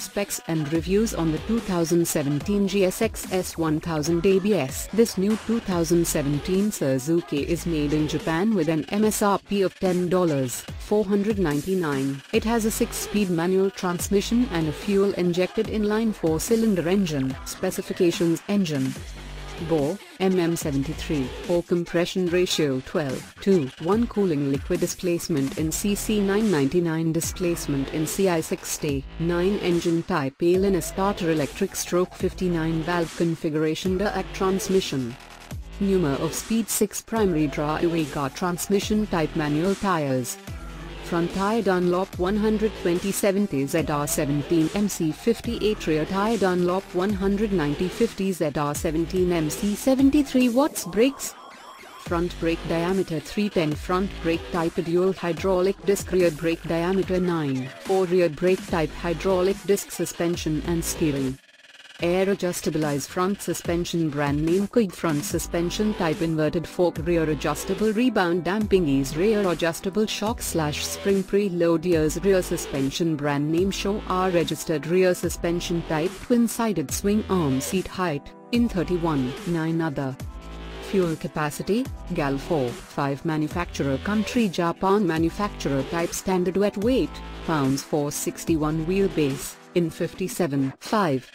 specs and reviews on the 2017 GSX S1000 ABS. This new 2017 Suzuki is made in Japan with an MSRP of $10,499. It has a 6-speed manual transmission and a fuel-injected inline 4-cylinder engine. Specifications Engine bore, MM73, or compression ratio 12 to 1 cooling liquid displacement in CC999 displacement in CI60, 9 engine type A starter electric stroke 59 valve configuration direct transmission. Pneuma of speed 6 primary dry car transmission type manual tires front tire Dunlop 120/70 ZR17 MC58 rear tire Dunlop 190/50 ZR17 MC73 watts brakes. Front brake diameter 310 front brake type dual hydraulic disc rear brake diameter 9 4 rear brake type hydraulic disc suspension and steering Air adjustable eyes front suspension brand name Quid front suspension type inverted fork rear adjustable rebound damping ease rear adjustable shock slash spring preload ears rear suspension brand name show R registered rear suspension type twin-sided swing arm seat height in 31 9 other. Fuel capacity, GAL 4, 5 manufacturer country Japan manufacturer type standard wet weight, pounds 461 wheelbase, in 57 5